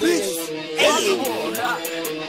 bitch. Hey.